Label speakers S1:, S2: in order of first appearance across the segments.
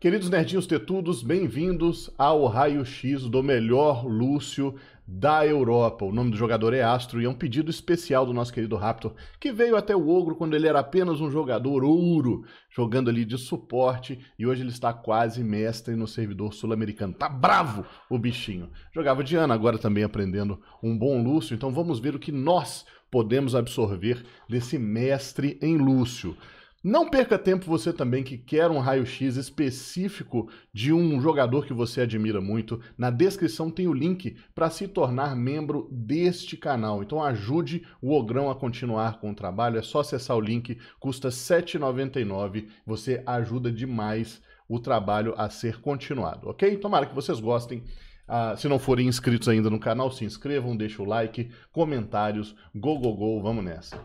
S1: Queridos nerdinhos tetudos, bem-vindos ao raio-x do melhor Lúcio da Europa. O nome do jogador é Astro e é um pedido especial do nosso querido Raptor, que veio até o Ogro quando ele era apenas um jogador ouro, jogando ali de suporte, e hoje ele está quase mestre no servidor sul-americano. Tá bravo o bichinho. Jogava de ano, agora também aprendendo um bom Lúcio, então vamos ver o que nós podemos absorver desse mestre em Lúcio. Não perca tempo você também que quer um raio-x específico de um jogador que você admira muito. Na descrição tem o link para se tornar membro deste canal. Então ajude o Ogrão a continuar com o trabalho. É só acessar o link, custa R$ 7,99. Você ajuda demais o trabalho a ser continuado, ok? Tomara que vocês gostem. Ah, se não forem inscritos ainda no canal, se inscrevam, deixem o like, comentários, go, go, go, vamos nessa.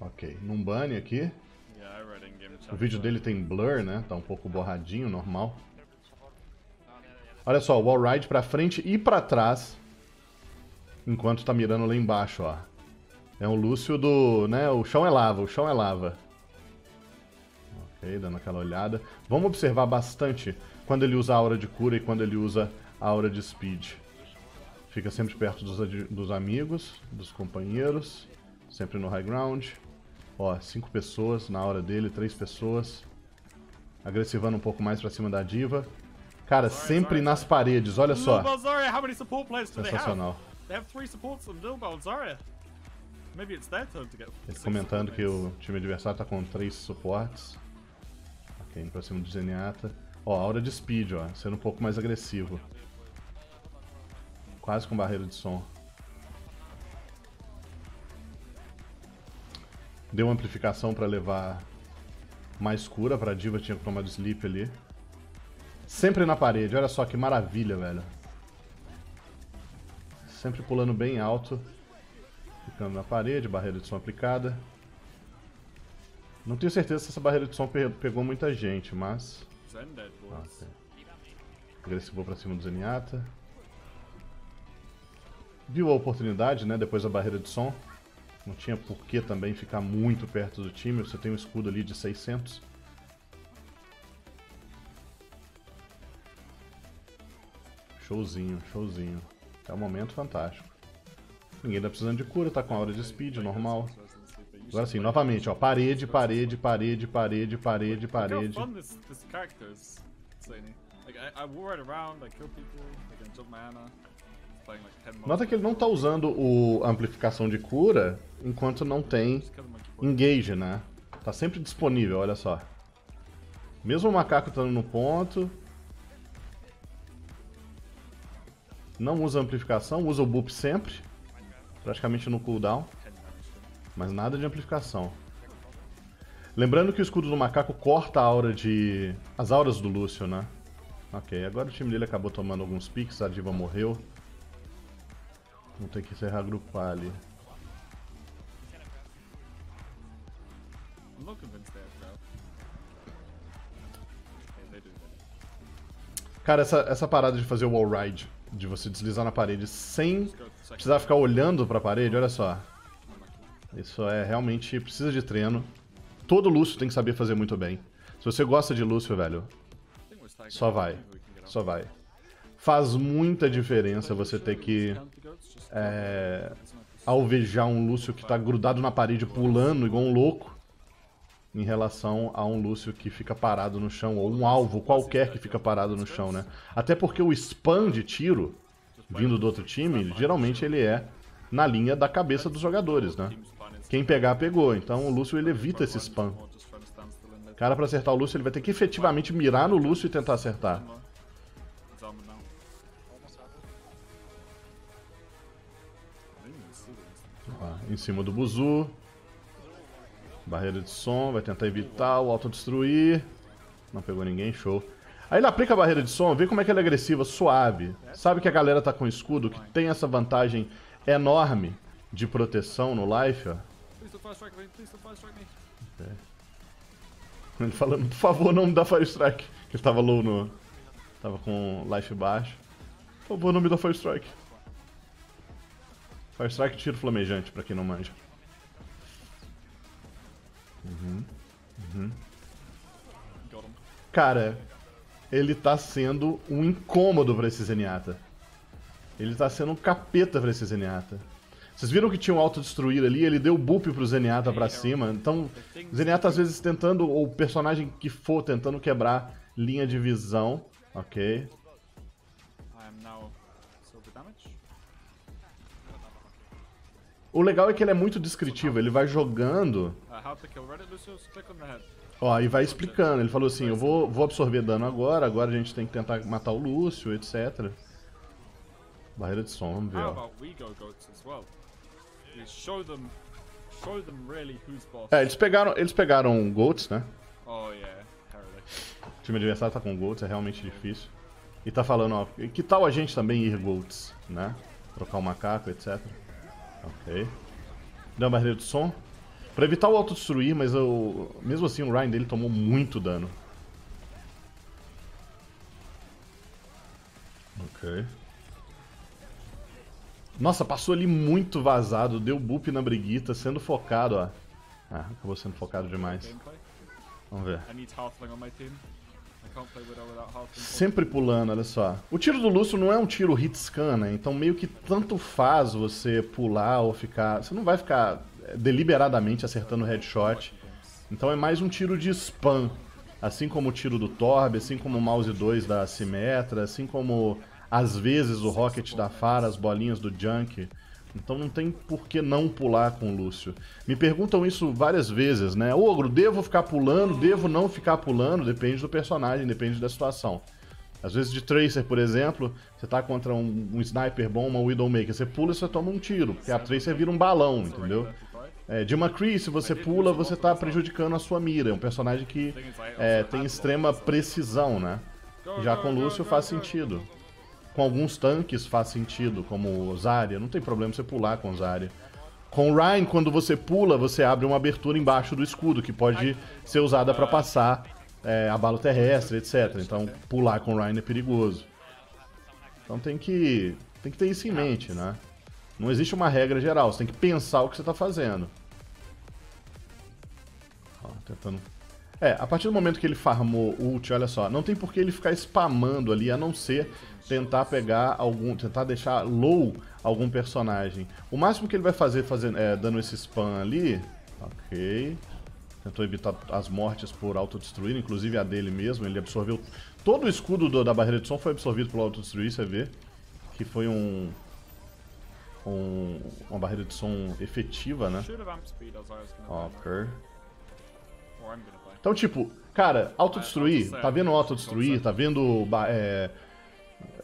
S1: Ok, num banner aqui. O vídeo dele tem blur, né? Tá um pouco borradinho, normal. Olha só, wall ride pra frente e pra trás. Enquanto tá mirando lá embaixo, ó. É um Lúcio do... né? O chão é lava, o chão é lava. Ok, dando aquela olhada. Vamos observar bastante quando ele usa a aura de cura e quando ele usa a aura de speed. Fica sempre perto dos, dos amigos, dos companheiros. Sempre no high ground. Ó, cinco pessoas na hora dele, três pessoas. Agressivando um pouco mais pra cima da diva. Cara, sempre nas paredes, olha só. Sensacional. Ele comentando que o time adversário tá com três suportes. Ok, indo pra cima do Zenyatta. Ó, a hora de speed, ó, sendo um pouco mais agressivo. Quase com barreira de som. Deu uma amplificação para levar mais cura pra diva, tinha que tomar do sleep ali. Sempre na parede, olha só que maravilha, velho. Sempre pulando bem alto. Ficando na parede, barreira de som aplicada. Não tenho certeza se essa barreira de som pegou muita gente, mas... Ah. Agressivou pra cima do Zenyatta. Viu a oportunidade, né, depois da barreira de som. Não tinha por que também ficar muito perto do time. Você tem um escudo ali de 600. Showzinho, showzinho. É um momento fantástico. Ninguém tá precisando de cura, tá com a hora de speed, normal. Agora sim, novamente, ó. Parede, parede, parede, parede, parede, parede. Like, I, I wore it around, I kill people, I can jump mana. Nota que ele não está usando o amplificação de cura enquanto não tem engage, né? Tá sempre disponível, olha só. Mesmo o macaco estando no ponto. Não usa amplificação, usa o buff sempre. Praticamente no cooldown. Mas nada de amplificação. Lembrando que o escudo do macaco corta a aura de... as auras do Lúcio, né? Ok, agora o time dele acabou tomando alguns picks, a diva morreu. Vamos ter que se reagrupar ali. Cara, essa, essa parada de fazer o wall ride, de você deslizar na parede sem precisar ficar olhando pra parede, olha só. Isso é realmente, precisa de treino. Todo Lúcio tem que saber fazer muito bem. Se você gosta de Lúcio, velho, só vai. Só vai. Faz muita diferença você ter que é, alvejar um Lúcio que está grudado na parede pulando igual um louco em relação a um Lúcio que fica parado no chão, ou um alvo qualquer que fica parado no chão, né? Até porque o spam de tiro, vindo do outro time, geralmente ele é na linha da cabeça dos jogadores, né? Quem pegar, pegou. Então o Lúcio ele evita esse spam. Cara, para acertar o Lúcio, ele vai ter que efetivamente mirar no Lúcio e tentar acertar. Em cima do Buzu. Barreira de som, vai tentar evitar o autodestruir. Não pegou ninguém, show. Aí ele aplica a barreira de som, vê como é que ela é agressiva, suave. Sabe que a galera tá com escudo, que tem essa vantagem enorme de proteção no life, ó. Ele falando, por favor, não me dá Fire Strike. Que ele tava low no... Tava com life baixo. Por favor, não me dá Fire Strike. Fire Strike é tiro flamejante, pra quem não manja. Uhum. Uhum. Cara, ele tá sendo um incômodo pra esse Zenyatta. Ele tá sendo um capeta pra esse Zenyatta. Vocês viram que tinha um autodestruir ali, ele deu boop pro Zenyatta pra cima. Então, Zenyatta às vezes tentando, ou o personagem que for tentando quebrar linha de visão. Ok. O legal é que ele é muito descritivo, ele vai jogando. Ó, e vai explicando. Ele falou assim: eu vou, vou absorver dano agora, agora a gente tem que tentar matar o Lúcio, etc. Barreira de som, vamos ver. Ó. É, eles pegaram, eles pegaram Goats, né? Oh, yeah. O time adversário tá com Goats, é realmente difícil. E tá falando, ó, que tal a gente também ir Goats, né? Trocar o um macaco, etc. Ok. Deu uma barreira de som. Pra evitar o autodestruir, mas eu, mesmo assim o Ryan dele tomou muito dano. Ok. Nossa, passou ali muito vazado, deu boop na briguita, sendo focado, ó. Ah, acabou sendo focado demais. Vamos ver. Sempre pulando, olha só. O tiro do Lúcio não é um tiro hit scan, né? Então meio que tanto faz você pular ou ficar... Você não vai ficar é, deliberadamente acertando headshot. Então é mais um tiro de spam. Assim como o tiro do Torb, assim como o Mouse 2 da Simetra, assim como às vezes o Rocket da Fara, as bolinhas do Junk. Então não tem por que não pular com o Lúcio. Me perguntam isso várias vezes, né? Ogro, devo ficar pulando, devo não ficar pulando? Depende do personagem, depende da situação. Às vezes de Tracer, por exemplo, você tá contra um, um Sniper bom, uma Widowmaker, você pula e você toma um tiro, porque a Tracer vira um balão, entendeu? É, de McCree, se você pula, você tá prejudicando a sua mira. É um personagem que é, tem extrema precisão, né? Já com Lúcio faz sentido. Com alguns tanques faz sentido, como Zarya, não tem problema você pular com Zarya. Com Ryan, quando você pula, você abre uma abertura embaixo do escudo, que pode ser usada para passar é, a bala terrestre, etc. Então, pular com Ryan é perigoso. Então tem que, tem que ter isso em mente, né? Não existe uma regra geral, você tem que pensar o que você está fazendo. Ó, tentando é, a partir do momento que ele farmou ult, olha só, não tem por que ele ficar spamando ali, a não ser tentar pegar algum, tentar deixar low algum personagem. O máximo que ele vai fazer, fazer é, dando esse spam ali, ok, tentou evitar as mortes por autodestruir, inclusive a dele mesmo, ele absorveu, todo o escudo do, da barreira de som foi absorvido pelo autodestruir, você vê, que foi um, um uma barreira de som efetiva, né? Ok. Então, tipo, cara, autodestruir, tá vendo autodestruir, tá vendo é,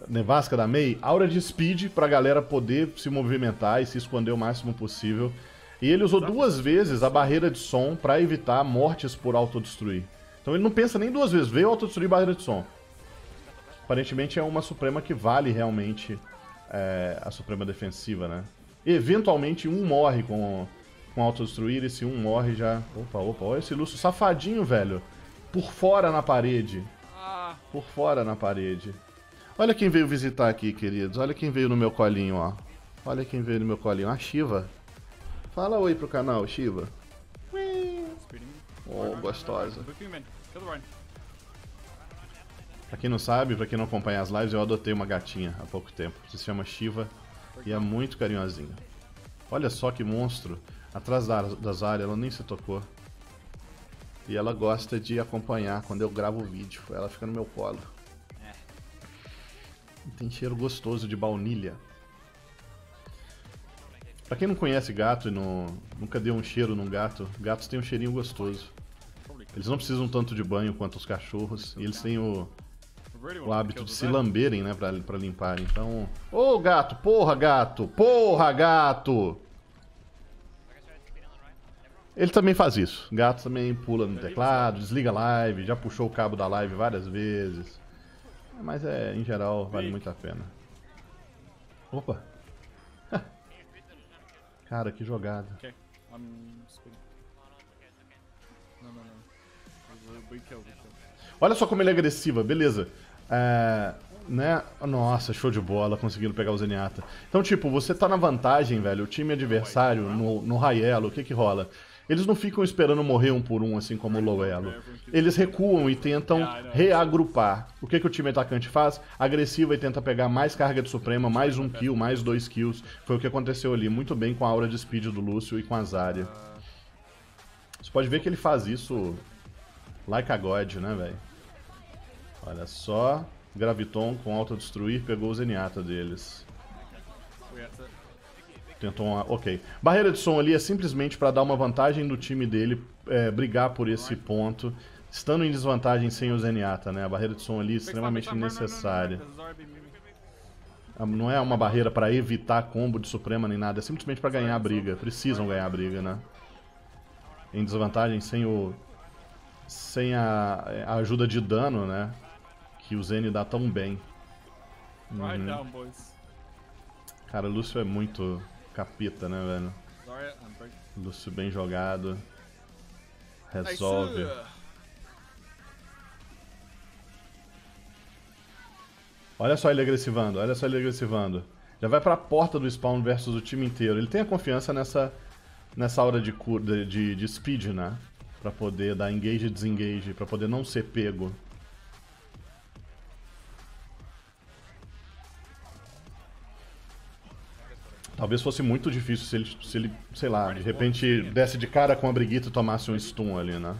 S1: nevasca da Mei? Aura de speed pra galera poder se movimentar e se esconder o máximo possível. E ele usou duas vezes a barreira de som para evitar mortes por autodestruir. Então ele não pensa nem duas vezes, veio autodestruir barreira de som. Aparentemente é uma Suprema que vale realmente é, a Suprema defensiva, né? Eventualmente um morre com com autodestruir, esse um morre já. Opa, opa, olha esse Lúcio safadinho, velho. Por fora na parede. Ah. Por fora na parede. Olha quem veio visitar aqui, queridos. Olha quem veio no meu colinho, ó. Olha quem veio no meu colinho. A Shiva. Fala oi pro canal, Shiva. Oh, gostosa. Pra quem não sabe, pra quem não acompanha as lives, eu adotei uma gatinha há pouco tempo. Se chama Shiva e é muito carinhosinha. Olha só que monstro. Atrás da, das áreas, ela nem se tocou. E ela gosta de acompanhar quando eu gravo o vídeo. Ela fica no meu colo. É. Tem cheiro gostoso de baunilha. Pra quem não conhece gato e não, nunca deu um cheiro num gato, gatos têm um cheirinho gostoso. Eles não precisam tanto de banho quanto os cachorros. E eles têm o, o hábito de se lamberem, né, pra, pra limpar. Então... Ô, oh, gato! Porra, gato! Porra, gato! Ele também faz isso. Gato também pula no teclado, desliga a live, já puxou o cabo da live várias vezes. Mas é, em geral, vale muito a pena. Opa! Cara, que jogada. Olha só como ele é agressiva, beleza. É, né? Nossa, show de bola, conseguindo pegar o Zenyatta. Então, tipo, você tá na vantagem, velho, o time adversário no, no Raiello, o que que rola? Eles não ficam esperando morrer um por um, assim como o Lowelo. Eles recuam e tentam reagrupar. O que, que o time atacante faz? Agressiva e tenta pegar mais carga de Suprema, mais um kill, mais dois kills. Foi o que aconteceu ali, muito bem com a aura de speed do Lúcio e com a Zarya. Você pode ver que ele faz isso like a god, né, velho? Olha só, Graviton com autodestruir pegou o Zenyatta deles. Tentou uma... Ok. Barreira de som ali é simplesmente para dar uma vantagem do time dele é, brigar por esse ponto, estando em desvantagem sem o Zenyatta, né? A barreira de som ali é extremamente necessária. Não é uma barreira para evitar combo de Suprema nem nada, é simplesmente para ganhar a briga. Precisam ganhar a briga, né? Em desvantagem sem o... Sem a, a ajuda de dano, né? Que o Zen dá tão bem. Uhum. Cara, o Lúcio é muito capita, né, velho? Lúcio bem jogado. Resolve. Olha só ele agressivando, olha só ele agressivando. Já vai pra porta do spawn versus o time inteiro. Ele tem a confiança nessa, nessa hora de, de, de speed, né? Pra poder dar engage e desengage, pra poder não ser pego. Talvez fosse muito difícil se ele, se ele, sei lá, de repente desse de cara com a Brigitte e tomasse um stun ali, né?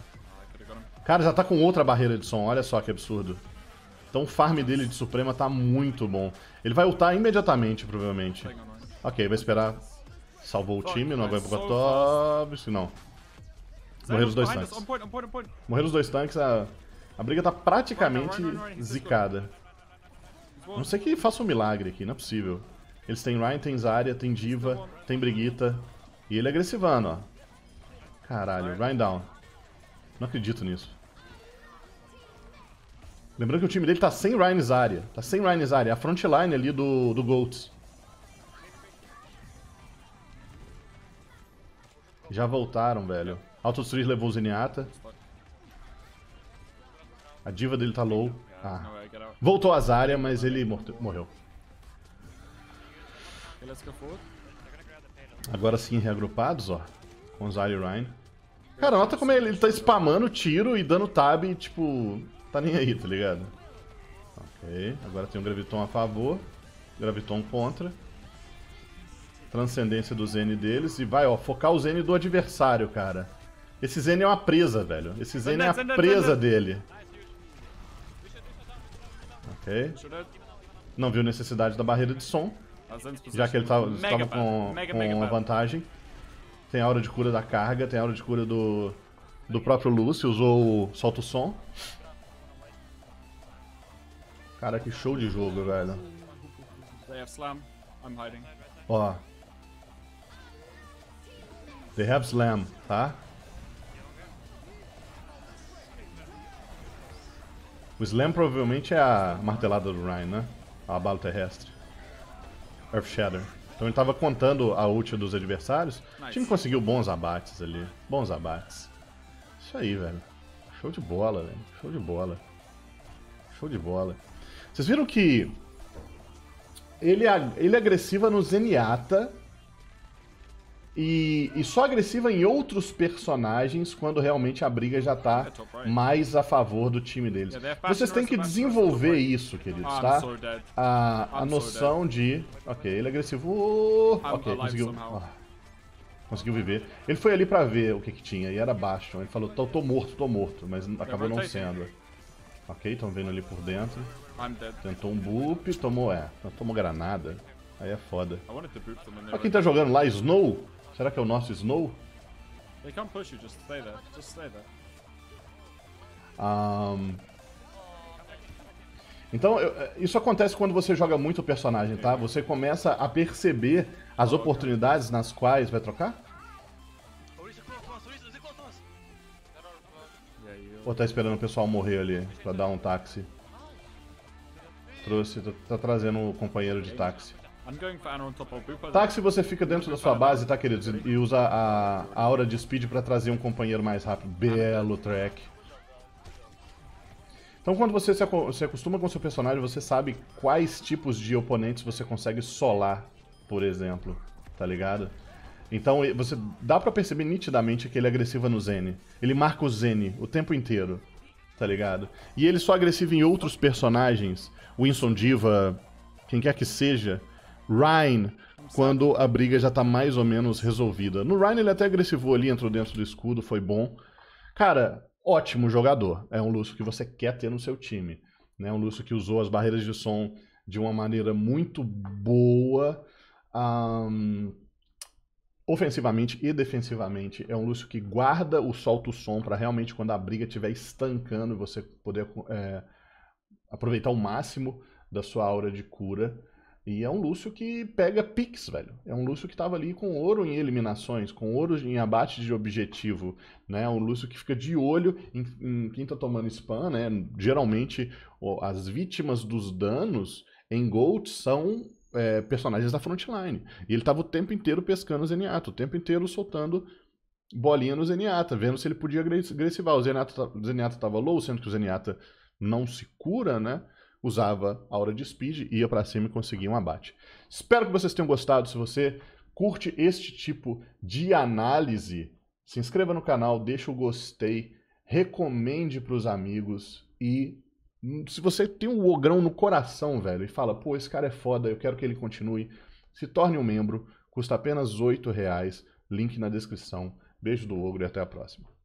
S1: Cara, já tá com outra barreira de som, olha só que absurdo. Então o farm dele de Suprema tá muito bom. Ele vai ultar imediatamente, provavelmente. Ok, vai esperar. Salvou o time, não vai pro top, se não. Morreram os dois tanques. Morreram os dois tanques, a, a briga tá praticamente zicada. Não sei que faça um milagre aqui, não é possível. Eles têm Ryan, tem Zarya, tem Diva, tem Brigitta. E ele é agressivando, ó. Caralho, Ryan down. Não acredito nisso. Lembrando que o time dele tá sem Ryan e Zarya. Tá sem Ryan e Zarya. A frontline ali do, do Golds. Já voltaram, velho. Autodestruir levou o Zenyatta. A diva dele tá low. Ah. Voltou a Zarya, mas ele morreu. Agora sim, reagrupados, ó. Com Zari e Ryan. Cara, nota como ele, ele tá spamando tiro e dando tab e, tipo, tá nem aí, tá ligado? Ok, agora tem um Graviton a favor. Graviton contra. Transcendência do Zen deles. E vai, ó, focar o Zen do adversário, cara. Esse Zen é uma presa, velho. Esse Zen é a presa dele. Ok. Não viu necessidade da barreira de som. Já que ele estava com, mega, com mega vantagem. Tem a aura de cura da carga, tem a aura de cura do, do próprio Lúcio, usou o solta o som. Cara, que show de jogo, velho. Ó. They have slam, tá? O slam provavelmente é a martelada do Ryan, né? A bala terrestre. Earth Shatter. Então ele tava contando a ult dos adversários. Nice. O time conseguiu bons abates ali. Bons abates. Isso aí, velho. Show de bola, velho. Show de bola. Show de bola. Vocês viram que ele, ele é agressiva no Zenyatta e, e, só agressiva em outros personagens quando realmente a briga já tá mais a favor do time deles. Vocês têm que desenvolver isso, queridos, ah, tá? A, a noção de... Ok, ele é agressivo... Ok, conseguiu... Oh, conseguiu viver. Ele foi ali pra ver o que que tinha e era baixo. Ele falou, tô, tô morto, tô morto, mas acabou não sendo. Ok, estão vendo ali por dentro. Tentou um boop, tomou... é, tomou granada. Aí é foda. Olha quem tá jogando lá, Snow. Será que é o nosso Snow? They can't push you, just stay there. Just stay there. Um... Então, isso acontece quando você joga muito o personagem, tá? Você começa a perceber as oportunidades nas quais... Vai trocar? Ou tá esperando o pessoal morrer ali pra dar um táxi? Trouxe, tá, tá trazendo o companheiro de táxi. Táxi você fica dentro da sua base, tá, queridos? E usa a, a aura de speed para trazer um companheiro mais rápido. Belo track. Então quando você se, se acostuma com seu personagem, você sabe quais tipos de oponentes você consegue solar, por exemplo. Tá ligado? Então você dá para perceber nitidamente que ele é agressivo no Zen. Ele marca o Zen o tempo inteiro, tá ligado? E ele só agressivo em outros personagens, Winston Diva, quem quer que seja, Ryan, quando a briga já tá mais ou menos resolvida. No Ryan ele até agressivou ali, entrou dentro do escudo, foi bom. Cara, ótimo jogador. É um Lúcio que você quer ter no seu time. Né? Um Lúcio que usou as barreiras de som de uma maneira muito boa. Um, ofensivamente e defensivamente. É um Lúcio que guarda o solta o som para realmente quando a briga estiver estancando você poder é, aproveitar o máximo da sua aura de cura. E é um Lúcio que pega picks, velho. É um Lúcio que estava ali com ouro em eliminações, com ouro em abate de objetivo, né? Um Lúcio que fica de olho em, em quem tá tomando spam, né? Geralmente, as vítimas dos danos em Gold são é, personagens da frontline. E ele estava o tempo inteiro pescando o Zenyatta, o tempo inteiro soltando bolinha no Zenyatta, vendo se ele podia agressivar. O Zenyatta estava low, sendo que o Zenyatta não se cura, né? Usava a hora de speed, ia para cima e conseguia um abate. Espero que vocês tenham gostado. Se você curte este tipo de análise, se inscreva no canal, deixa o gostei, recomende para os amigos e se você tem um ogrão no coração, velho, e fala, pô, esse cara é foda, eu quero que ele continue, se torne um membro, custa apenas R$ reais, link na descrição. Beijo do ogro e até a próxima.